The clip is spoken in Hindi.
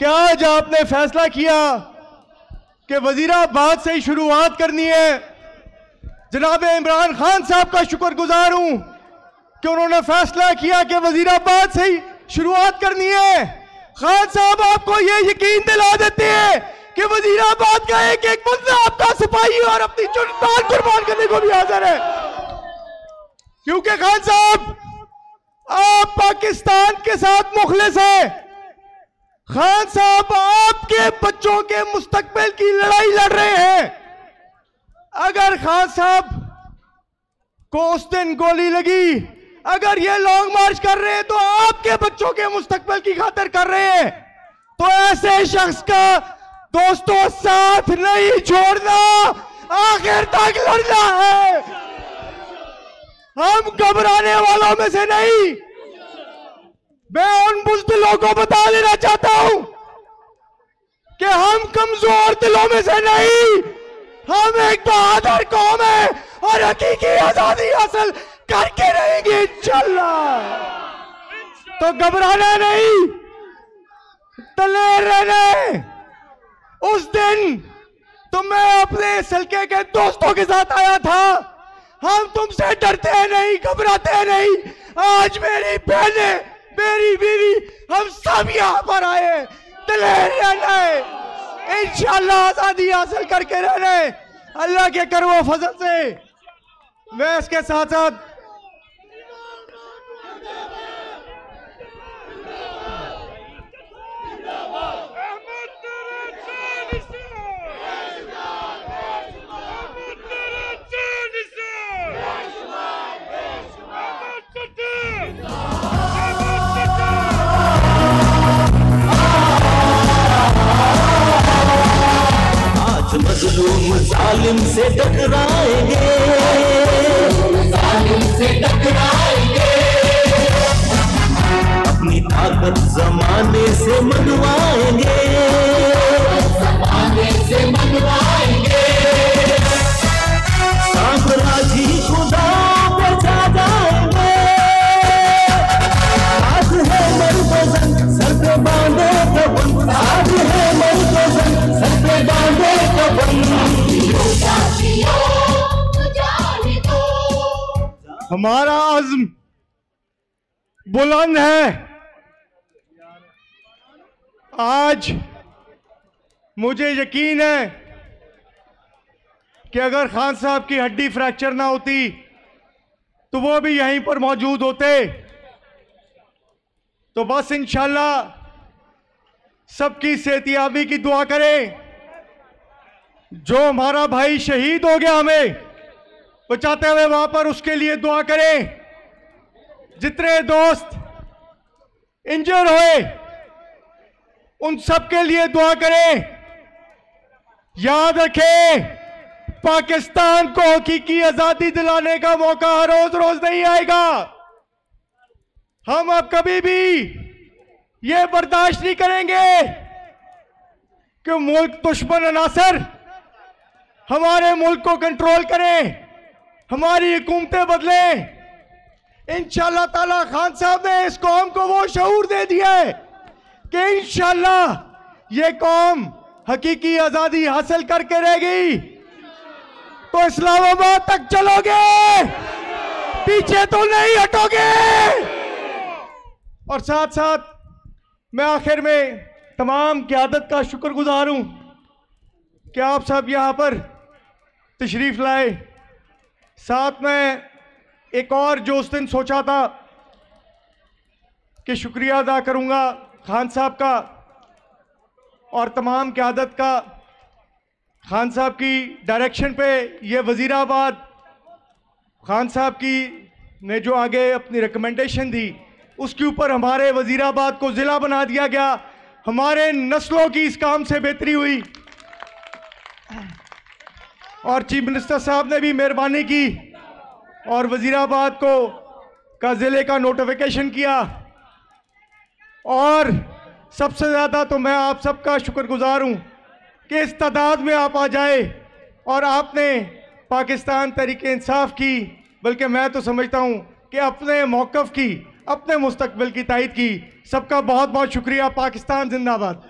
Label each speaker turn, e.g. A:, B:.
A: कि आज आपने फैसला किया कि वजीराबाद से ही शुरुआत करनी है? जनाब इमरान खान साहब का शुक्रगुजार हूँ कि उन्होंने फैसला किया कि वजीराबाद से ही शुरुआत करनी है। खान साहब, आपको ये यकीन दिला देते हैं कि वजीराबाद का एक एक बंदा आपका सिपाही और अपनी जान कुर्बान करने को भी हाजिर है। क्योंकि खान साहब, आप पाकिस्तान के साथ मुखलिस हैं। खान साहब, आपके बच्चों के मुस्तकबिल की लड़ाई लड़ रहे हैं। अगर खान साहब को उस दिन गोली लगी, अगर ये लॉन्ग मार्च कर रहे हैं तो आपके बच्चों के मुस्तकबिल की खातिर कर रहे हैं। तो ऐसे शख्स का दोस्तों साथ नहीं छोड़ना, आखिर तक लड़ना है। हम घबराने वालों में से नहीं। मैं उन बुजदिलों को बता देना चाहता कमज़ोर दिलों में से नहीं। हम एक बहादुर कौम है और हकीकी आज़ादी हासिल करके रहेंगे, इंशाल्लाह। तो घबराना नहीं। दलेर रहने। उस दिन तो मैं अपने सलके के दोस्तों के साथ आया था। हम तुमसे डरते नहीं, घबराते नहीं। आज मेरी बहने, मेरी बीवी हम सब यहाँ पर आए। दलेर रहना। इंशाल्लाह आज़ादी हासिल करके रहने। अल्लाह के करवो फजल से। मैं इसके साथ साथ
B: आज मजलूम जालिम से टकराएँगे जालिम से टकराएँगे। अपनी ताकत जमाने से मनवाएँगे। जमाने से मनवाएँगे।
A: हमारा आज़म बुलंद है। आज मुझे यकीन है कि अगर खान साहब की हड्डी फ्रैक्चर ना होती तो वो भी यहीं पर मौजूद होते। तो बस इंशाल्लाह सबकी सेहतियाबी की दुआ करें। जो हमारा भाई शहीद हो गया हमें बचाते हुए वहाँ पर उसके लिए दुआ करें। जितने दोस्त इंजर हुए, उन सब के लिए दुआ करें। याद रखें, पाकिस्तान को हकीकी आज़ादी दिलाने का मौका रोज रोज नहीं आएगा। हम अब कभी भी ये बर्दाश्त नहीं करेंगे कि मुल्क दुश्मन अनासर हमारे मुल्क को कंट्रोल करें। हमारी हुकूमतें बदलें। इंशाल्लाह ताला खान साहब ने इस कौम को वो शऊर दे दिया है कि इंशाल्लाह ये कौम हकीकी आज़ादी हासिल करके रहेगी। तो इस्लामाबाद तक चलोगे, पीछे तो नहीं हटोगे। और साथ साथ मैं आखिर में तमाम क्यादत का शुक्रगुजार हूँ कि आप सब यहाँ पर तशरीफ़ लाए। साथ में एक और जो उस दिन सोचा था कि शुक्रिया अदा करूँगा खान साहब का और तमाम क्यादत का। खान साहब की डायरेक्शन पे ये वजीराबाद खान साहब की ने जो आगे अपनी रिकमेंडेशन दी, उसके ऊपर हमारे वजीराबाद को ज़िला बना दिया गया। हमारे नस्लों की इस काम से बेहतरी हुई। और चीफ मिनिस्टर साहब ने भी मेहरबानी की और वजीराबाद को का ज़िले का नोटिफिकेशन किया। और सबसे ज़्यादा तो मैं आप सबका शुक्रगुजार हूँ कि इस तादाद में आप आ जाए और आपने पाकिस्तान तरीके इंसाफ की, बल्कि मैं तो समझता हूँ कि अपने मौक़ की, अपने मुस्तकबिल की तायद की। सबका बहुत बहुत शुक्रिया, पाकिस्तान जिंदाबाद।